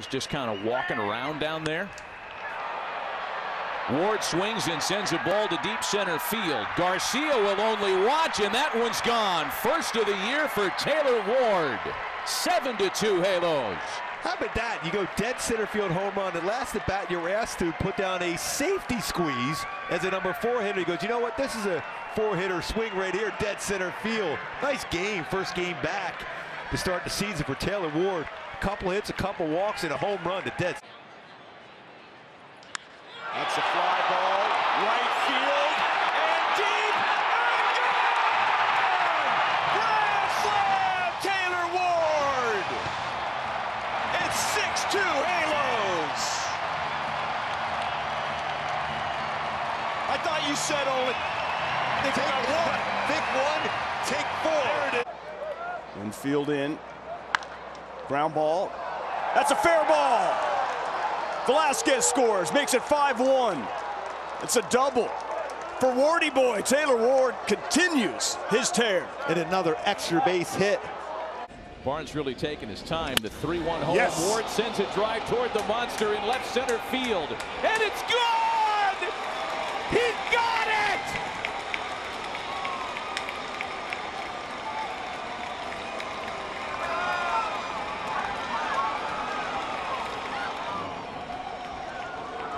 is just kind of walking around down there. Ward swings and sends a ball to deep center field. Garcia will only watch, and that one's gone. First of the year for Taylor Ward. 7 to 2 Halos. How about that? You go dead center field home run. And last at bat, you're asked to put down a safety squeeze as a number four hitter. He goes, you know what? This is a four hitter swing right here, dead center field. Nice game, first game back to start the season for Taylor Ward. A couple hits, a couple walks, and a home run to dead. That's a fly ball, right field, and deep, and gone! Grand slam, Taylor Ward! It's 6-2 Halos! I thought you said only... Think one, think one, take four. Infield in. Ground ball. That's a fair ball. Velazquez scores, makes it 5-1. It's a double for Wardy Boy. Taylor Ward continues his tear. And another extra base hit. Barnes really taking his time. The 3-1 home. Yes. Ward sends it drive toward the monster in left center field. And it's gone! He got it!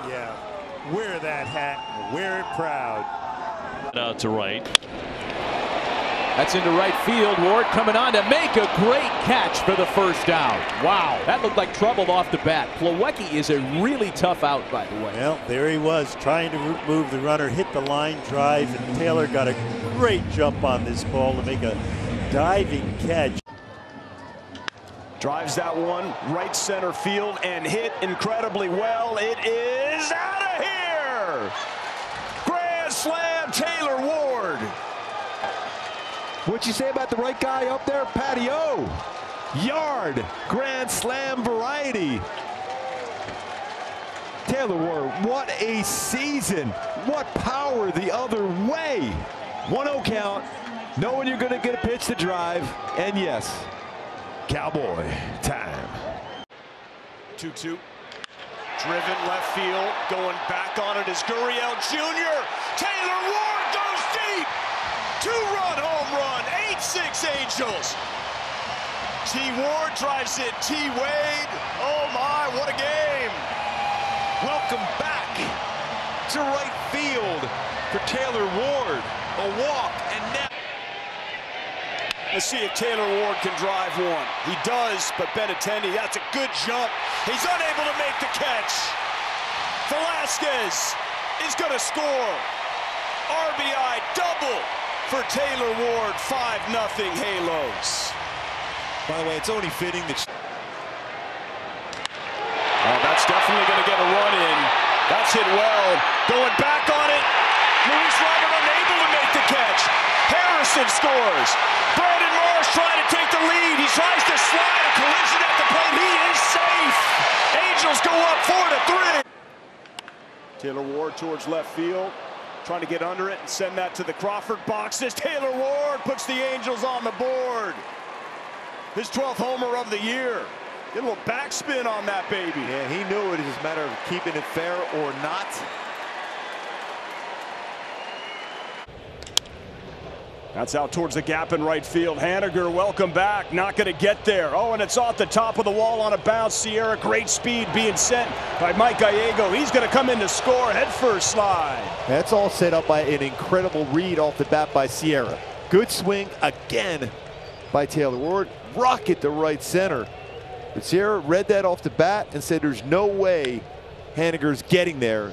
Yeah, wear that hat, wear it proud. Out to right. That's into right field. Ward coming on to make a great catch for the first down. Wow, that looked like trouble off the bat. Plawecki is a really tough out, by the way. Well, there he was trying to move the runner, hit the line drive, and Taylor got a great jump on this ball to make a diving catch. Drives that one right center field and hit incredibly well. It is out Grand slam, Taylor Ward. What'd you say about the right guy up there? Patio. Yard. Grand slam variety. Taylor Ward, what a season. What power the other way. 1-0 count. Knowing you're going to get a pitch to drive. And yes, Cowboy time. 2-2. Driven left field. Going back on it is Gurriel Jr. Taylor Ward goes deep. Two-run home run. 8-6 Angels. T. Ward drives it. T. Wade. Oh, my, what a game. Welcome back to right field for Taylor Ward. A walk. Let's see if Taylor Ward can drive one. He does, but Benintendi, that's a good jump. He's unable to make the catch. Velazquez is going to score. RBI double for Taylor Ward, 5-0 Halos. By the way, it's only fitting that. Oh, that's definitely going to get a run in. That's hit well. Going back on it. Luis Robert Harrison scores. Brandon Morris trying to take the lead. He tries to slide a collision at the plate. He is safe. Angels go up four to three. Taylor Ward towards left field. Trying to get under it and send that to the Crawford boxes. Taylor Ward puts the Angels on the board. His 12th homer of the year. Get a little backspin on that baby. Yeah, he knew it. It's just a matter of keeping it fair or not. That's out towards the gap in right field. Haniger, welcome back. Not going to get there. Oh, and it's off the top of the wall on a bounce. Sierra, great speed being sent by Mike Gallego. He's going to come in to score. Head first slide. That's all set up by an incredible read off the bat by Sierra. Good swing again by Taylor Ward. Rocket to right center. But Sierra read that off the bat and said there's no way Haniger's getting there.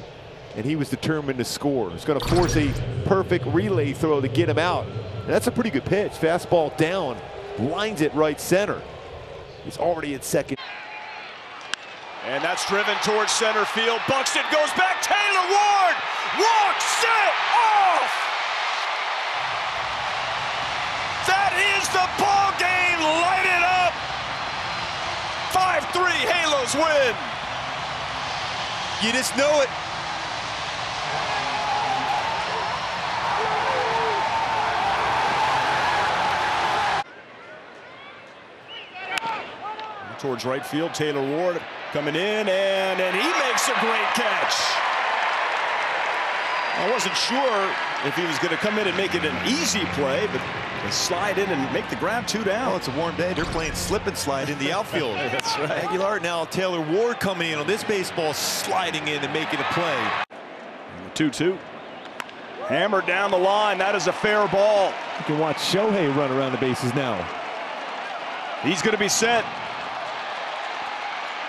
And he was determined to score. He's going to force a perfect relay throw to get him out. And that's a pretty good pitch. Fastball down. Lines it right center. He's already at second. And that's driven towards center field. Buxton goes back. Taylor Ward walks it off. That is the ball game. Light it up. 5-3 Halos win. You just know it. Towards right field, Taylor Ward Coming in, and, and he makes a great catch. I wasn't sure if he was going to come in and make it an easy play, but slide in and make the grab two down. Oh, it's a warm day. They're playing slip and slide in the outfield. That's right. Aguilar now Taylor Ward coming in on this baseball, sliding in and making a play. 2-2. Hammered down the line. That is a fair ball. You can watch Shohei run around the bases now. He's going to be set.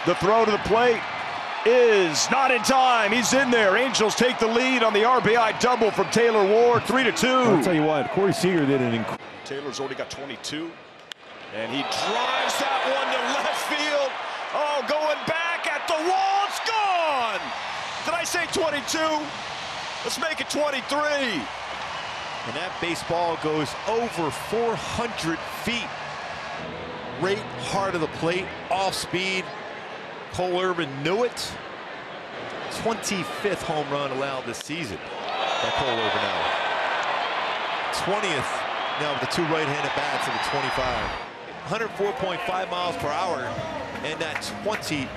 The throw to the plate is not in time. He's in there. Angels take the lead on the RBI double from Taylor Ward, 3 to 2. I'll tell you what, Corey Seager did an incredible. Taylor's already got 22. And he drives that one to left field. Oh, going back at the wall. It's gone. Did I say 22? Let's make it 23. And that baseball goes over 400 feet. Right heart of the plate, off speed. Cole Irvin knew it. 25th home run allowed this season by Cole Irvin now. 20th now with the two right-handed bats of the 25. 104.5 miles per hour and that 23rd.